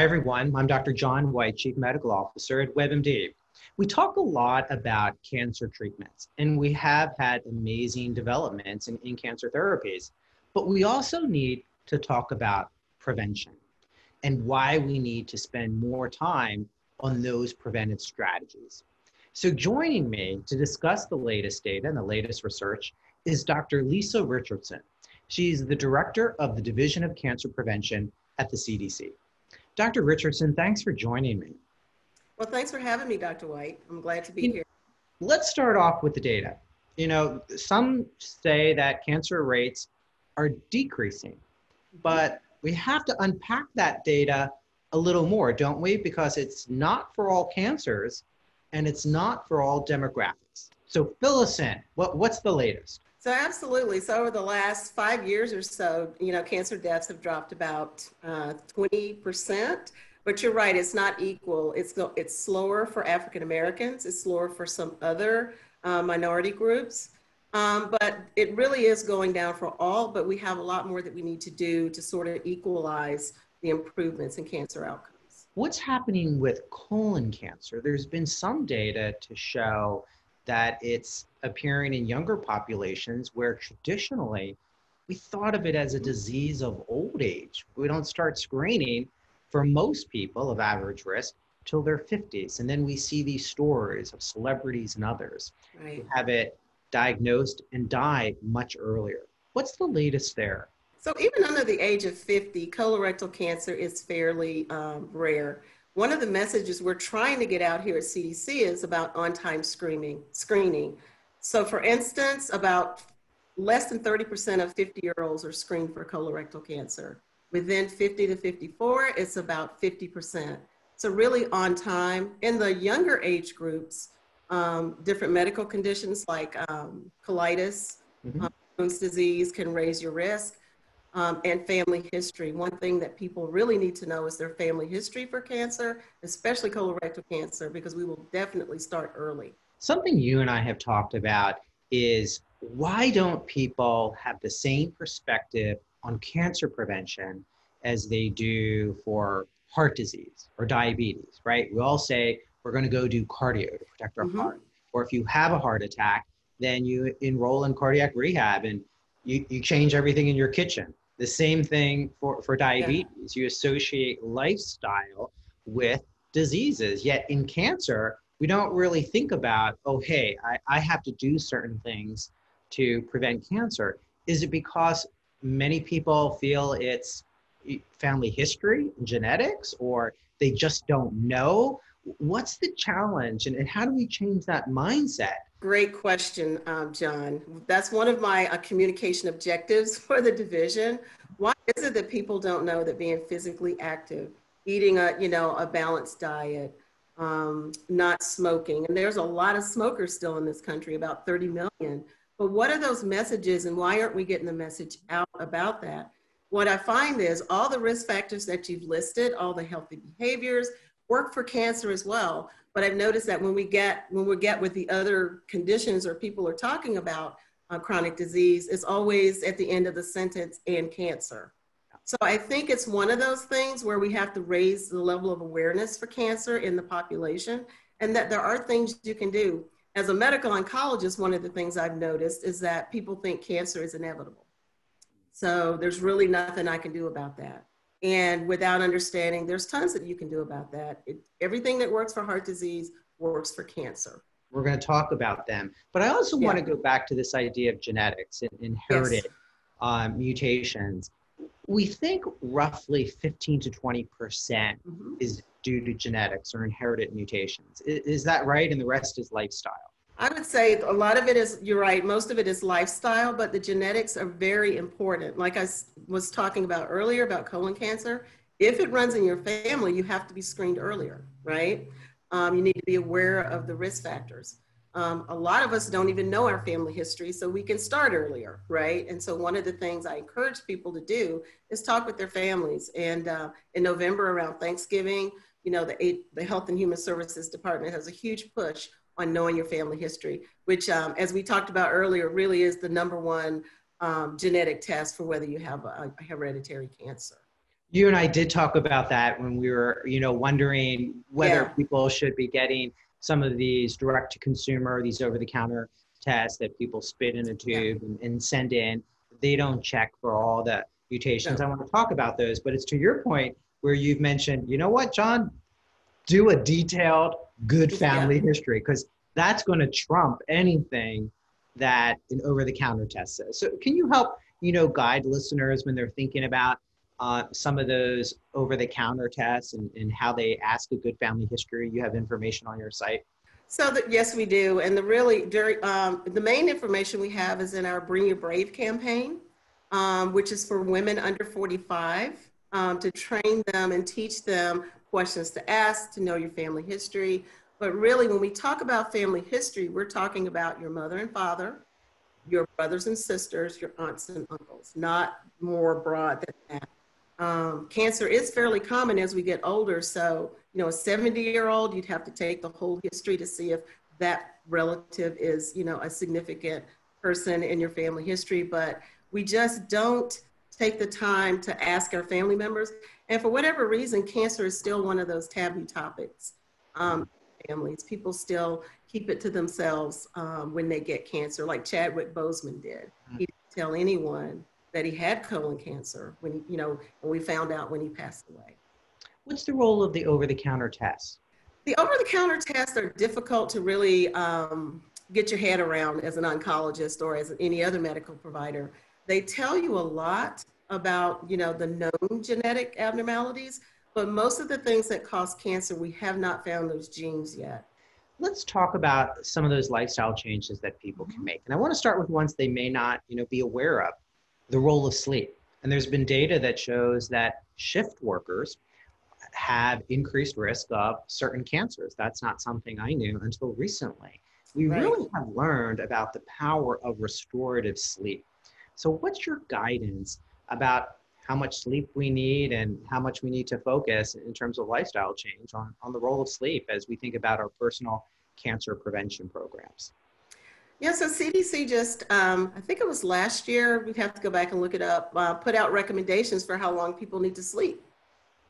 Hi, everyone. I'm Dr. John Whyte, Chief Medical Officer at WebMD. We talk a lot about cancer treatments, and we have had amazing developments in, in cancer therapies, but we also need to talk about prevention and why we need to spend more time on those preventive strategies. So, joining me to discuss the latest data and the latest research is Dr. Lisa Richardson. She's the Director of the Division of Cancer Prevention at the CDC. Dr. Richardson, thanks for joining me. Well, thanks for having me, Dr. Whyte. I'm glad to be here. Let's start off with the data. You know, some say that cancer rates are decreasing, but we have to unpack that data a little more, don't we? Because it's not for all cancers and it's not for all demographics. So fill us in. What, what's the latest? So absolutely. So over the last five years or so, you know, cancer deaths have dropped about uh, 20%. But you're right, it's not equal. It's, it's slower for African Americans. It's slower for some other uh, minority groups. Um, but it really is going down for all, but we have a lot more that we need to do to sort of equalize the improvements in cancer outcomes. What's happening with colon cancer? There's been some data to show that it's appearing in younger populations where traditionally we thought of it as a disease of old age. We don't start screening for most people of average risk till their 50s. And then we see these stories of celebrities and others right. who have it diagnosed and die much earlier. What's the latest there? So, even under the age of 50, colorectal cancer is fairly um, rare one of the messages we're trying to get out here at CDC is about on-time screening. Screening. So, for instance, about less than 30% of 50-year-olds are screened for colorectal cancer. Within 50 to 54, it's about 50%. So, really on time. In the younger age groups, um, different medical conditions like um, colitis, mm-hmm. um, disease can raise your risk um, and family history. One thing that people really need to know is their family history for cancer, especially colorectal cancer, because we will definitely start early. Something you and I have talked about is why don't people have the same perspective on cancer prevention as they do for heart disease or diabetes, right? We all say we're going to go do cardio to protect our mm-hmm. heart. Or if you have a heart attack, then you enroll in cardiac rehab and you, you change everything in your kitchen the same thing for, for diabetes. Yeah. You associate lifestyle with diseases. Yet in cancer, we don't really think about, oh, hey, I, I have to do certain things to prevent cancer. Is it because many people feel it's family history, genetics, or they just don't know? What's the challenge and, and how do we change that mindset? Great question, um, John. That's one of my uh, communication objectives for the division. Why is it that people don't know that being physically active, eating a you know a balanced diet, um, not smoking, and there's a lot of smokers still in this country, about 30 million. But what are those messages, and why aren't we getting the message out about that? What I find is all the risk factors that you've listed, all the healthy behaviors, work for cancer as well. But I've noticed that when we get when we get with the other conditions or people are talking about uh, chronic disease, it's always at the end of the sentence and cancer. So I think it's one of those things where we have to raise the level of awareness for cancer in the population, and that there are things you can do. As a medical oncologist, one of the things I've noticed is that people think cancer is inevitable. So there's really nothing I can do about that and without understanding there's tons that you can do about that it, everything that works for heart disease works for cancer we're going to talk about them but i also yeah. want to go back to this idea of genetics and inherited yes. um, mutations we think roughly 15 to 20 percent mm-hmm. is due to genetics or inherited mutations is, is that right and the rest is lifestyle I would say a lot of it is, you're right, most of it is lifestyle, but the genetics are very important. Like I was talking about earlier about colon cancer, if it runs in your family, you have to be screened earlier, right? Um, you need to be aware of the risk factors. Um, a lot of us don't even know our family history, so we can start earlier, right? And so one of the things I encourage people to do is talk with their families. And uh, in November around Thanksgiving, you know, the, the Health and Human Services Department has a huge push on knowing your family history, which, um, as we talked about earlier, really is the number one um, genetic test for whether you have a, a hereditary cancer. You and I did talk about that when we were, you know, wondering whether Yeah. people should be getting some of these direct to consumer, these over the counter tests that people spit in a tube and, and send in. They don't check for all the mutations. No. I want to talk about those, but it's to your point where you've mentioned, you know what, John, do a detailed, good Yeah. family history because that's going to trump anything that an over the counter test says. So, can you help, you know, guide listeners when they're thinking about uh, some of those over the counter tests and, and how they ask a good family history? You have information on your site. So that, yes, we do. And the really, during, um, the main information we have is in our Bring Your Brave campaign, um, which is for women under 45 um, to train them and teach them questions to ask, to know your family history. But really, when we talk about family history, we're talking about your mother and father, your brothers and sisters, your aunts and uncles, not more broad than that. Um, cancer is fairly common as we get older. So, you know, a 70 year old, you'd have to take the whole history to see if that relative is, you know, a significant person in your family history. But we just don't take the time to ask our family members. And for whatever reason, cancer is still one of those taboo topics. Um, families, people still keep it to themselves um, when they get cancer, like Chadwick Boseman did. He didn't tell anyone that he had colon cancer when you know, when we found out when he passed away. What's the role of the over the counter tests? The over-the-counter tests are difficult to really um, get your head around as an oncologist or as any other medical provider. They tell you a lot about, you know, the known genetic abnormalities, but most of the things that cause cancer, we have not found those genes yet. Let's talk about some of those lifestyle changes that people can make. And I want to start with ones they may not, you know, be aware of. The role of sleep. And there's been data that shows that shift workers have increased risk of certain cancers. That's not something I knew until recently. We Right. really have learned about the power of restorative sleep. So, what's your guidance about how much sleep we need and how much we need to focus in terms of lifestyle change on, on the role of sleep as we think about our personal cancer prevention programs? Yeah, so CDC just, um, I think it was last year, we'd have to go back and look it up, uh, put out recommendations for how long people need to sleep.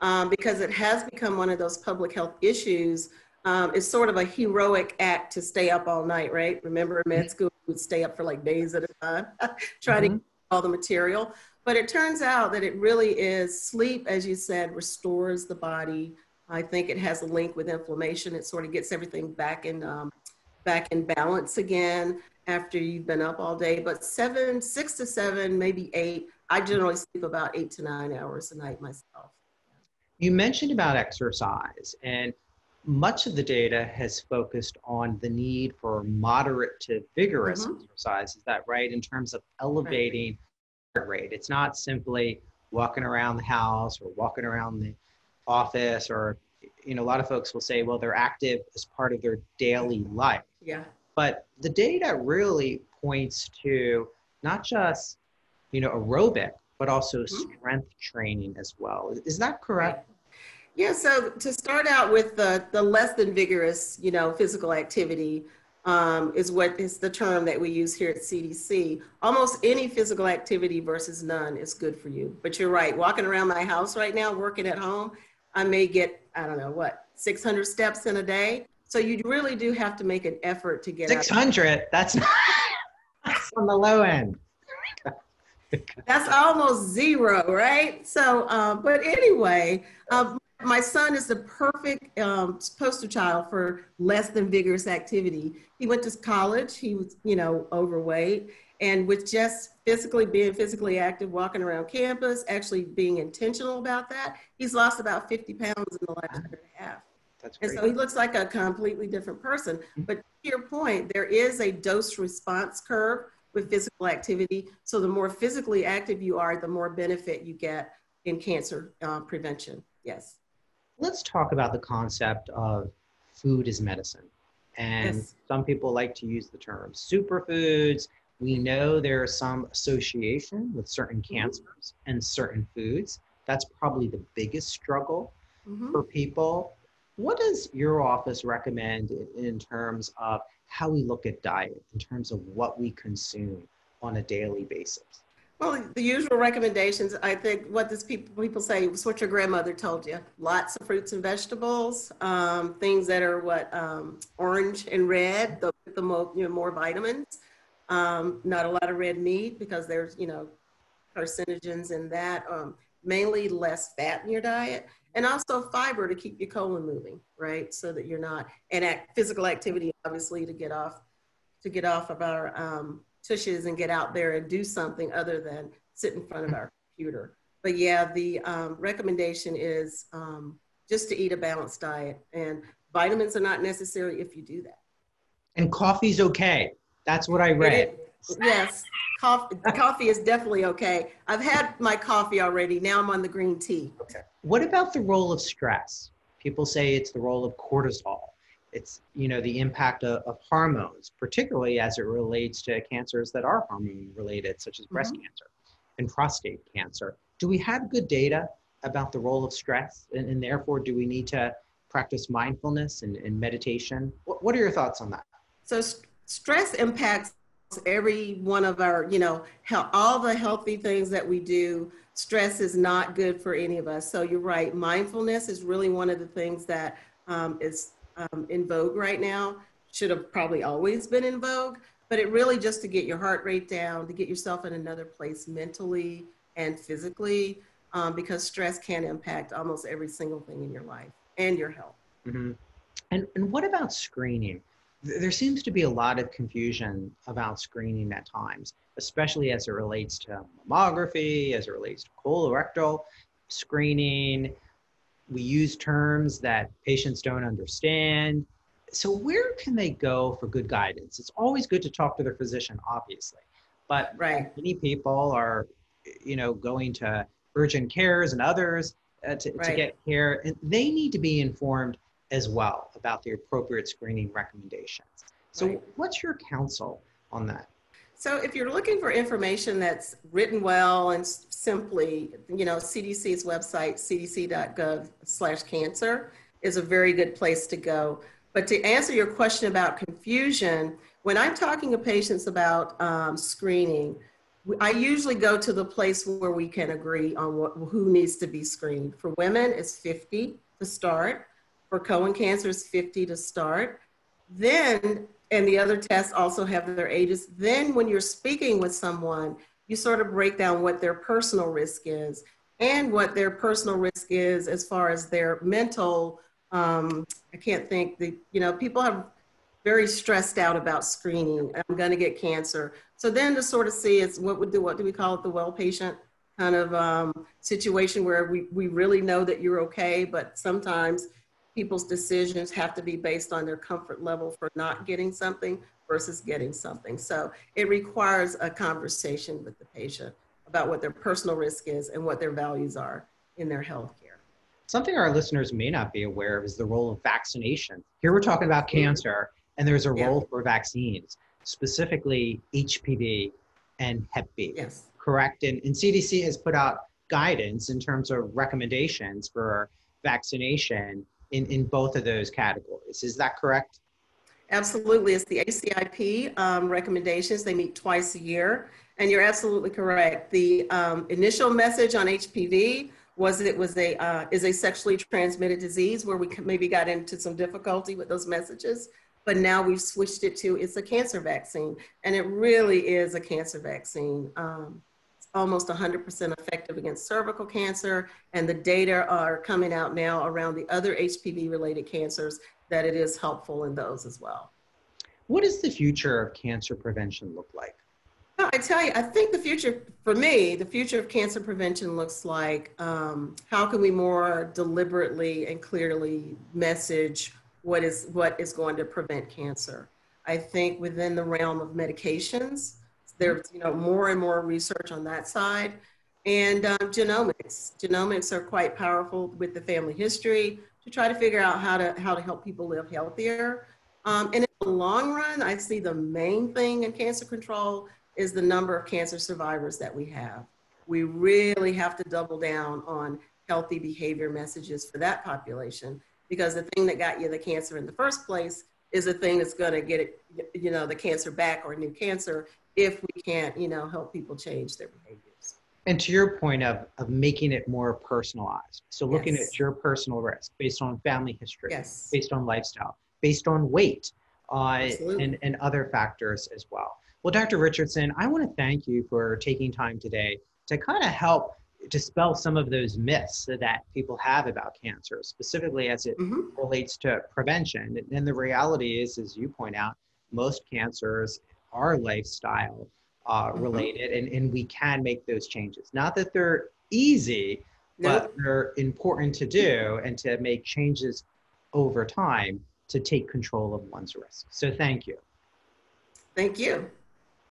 Um, because it has become one of those public health issues. Um, it's sort of a heroic act to stay up all night, right? Remember in med school, we would stay up for like days at a time, trying to Mhm. get all the material. But it turns out that it really is sleep, as you said, restores the body. I think it has a link with inflammation. It sort of gets everything back in um, back in balance again after you've been up all day. But seven, six to seven, maybe eight. I generally sleep about eight to nine hours a night myself. You mentioned about exercise, and much of the data has focused on the need for moderate to vigorous Mhm. exercise. Is that right? In terms of elevating heart rate, it's not simply walking around the house or walking around the office, or you know, a lot of folks will say, well, they're active as part of their daily life. Yeah. But the data really points to not just you know aerobic, but also Mhm. strength training as well. Is that correct? Yeah, so to start out with the, the less than vigorous, you know, physical activity um, is what is the term that we use here at CDC. Almost any physical activity versus none is good for you. But you're right, walking around my house right now, working at home, I may get, I don't know, what, 600 steps in a day. So you really do have to make an effort to get 600 that's that's on the low end That's almost zero, right? So, um, but anyway, um, my son is the perfect um, poster child for less than vigorous activity. He went to college. He was, you know, overweight, and with just physically being physically active, walking around campus, actually being intentional about that, he's lost about 50 pounds in the last year and a half. That's And so he looks like a completely different person. But to your point, there is a dose response curve with physical activity. So the more physically active you are, the more benefit you get in cancer uh, prevention. Yes. let's talk about the concept of food is medicine and Yes. some people like to use the term superfoods we know there is some association with certain Mm-hmm. cancers and certain foods that's probably the biggest struggle Mhm. for people. What does your office recommend in, terms of how we look at diet, in terms of what we consume on a daily basis? Well, the usual recommendations, I think what does people, people say was what your grandmother told you. Lots of fruits and vegetables, um, things that are what, um, orange and red, the, the more, you know, more vitamins. Um, not a lot of red meat because there's, you know, carcinogens in that. Mainly less fat in your diet and also fiber to keep your colon moving, right? So that you're not, and act, physical activity, obviously, to get off, to get off of our um, tushes and get out there and do something other than sit in front of our computer. But yeah, the um, recommendation is um, just to eat a balanced diet, and vitamins are not necessary if you do that. And coffee's okay. That's what I read. Yes, coffee, coffee is definitely okay. I've had my coffee already. Now I'm on the green tea. Okay. What about the role of stress? People say it's the role of cortisol. It's you know the impact of, of hormones, particularly as it relates to cancers that are hormone related, such as breast mm-hmm. cancer and prostate cancer. Do we have good data about the role of stress, and, and therefore do we need to practice mindfulness and, and meditation? What, what are your thoughts on that? So st- stress impacts every one of our, you know, all the healthy things that we do, stress is not good for any of us. So you're right. Mindfulness is really one of the things that um, is um, in vogue right now. Should have probably always been in vogue, but it really just to get your heart rate down, to get yourself in another place mentally and physically, um, because stress can impact almost every single thing in your life and your health. Mm-hmm. And, and what about screening? There seems to be a lot of confusion about screening at times, especially as it relates to mammography, as it relates to colorectal screening. We use terms that patients don't understand. So, where can they go for good guidance? It's always good to talk to their physician, obviously, but right. many people are, you know, going to urgent cares and others uh, to, right. to get care, and they need to be informed as well about the appropriate screening recommendations. So, right. what's your counsel on that? So, if you're looking for information that's written well and simply, you know, CDC's website, cdc.gov/cancer, is a very good place to go. But to answer your question about confusion, when I'm talking to patients about um, screening, I usually go to the place where we can agree on what, who needs to be screened. For women, it's 50 to start. For colon cancer, it's 50 to start. Then, and the other tests also have their ages. Then, when you're speaking with someone, you sort of break down what their personal risk is and what their personal risk is as far as their mental. Um, I can't think the, you know, people have very stressed out about screening. I'm going to get cancer. So then to sort of see it's what would do, what do we call it? The well patient kind of um, situation where we, we really know that you're okay, but sometimes people's decisions have to be based on their comfort level for not getting something versus getting something. So it requires a conversation with the patient about what their personal risk is and what their values are in their health care. Something our listeners may not be aware of is the role of vaccination. Here we're talking about mm-hmm. cancer, and there's a role yeah. for vaccines, specifically HPV and Hep B. Yes. Correct? And, and CDC has put out guidance in terms of recommendations for vaccination in, in both of those categories. Is that correct? Absolutely. It's the ACIP um, recommendations. They meet twice a year. And you're absolutely correct. The um, initial message on HPV was it was a, uh, is a sexually transmitted disease where we maybe got into some difficulty with those messages. But now we've switched it to it's a cancer vaccine. And it really is a cancer vaccine. Um, almost 100% effective against cervical cancer, and the data are coming out now around the other HPV related cancers that it is helpful in those as well. What does the future of cancer prevention look like? I tell you, I think the future, for me, the future of cancer prevention looks like um, how can we more deliberately and clearly message what is what is going to prevent cancer. I think within the realm of medications, there's you know more and more research on that side. And um, genomics. Genomics are quite powerful with the family history to try to figure out how to how to help people live healthier. Um, and in the long run i see the main thing in cancer control is the number of cancer survivors that we have. We really have to double down on healthy behavior messages for that population because the thing that got you the cancer in the first place is the thing that's going to get it, you know, the cancer back or new cancer if we can't, you know, help people change their behaviors. And to your point of, of making it more personalized. So looking Yes. at your personal risk based on family history, Yes. based on lifestyle, based on weight, uh, and, and other factors as well. Well, Dr. Richardson, I want to thank you for taking time today to kind of help dispel some of those myths that people have about cancer, specifically as it Mhm. relates to prevention. And the reality is, as you point out, most cancers are lifestyle uh, Mhm. related, and, and we can make those changes. Not that they're easy, Nope. but they're important to do and to make changes over time to take control of one's risk. So thank you. Thank you.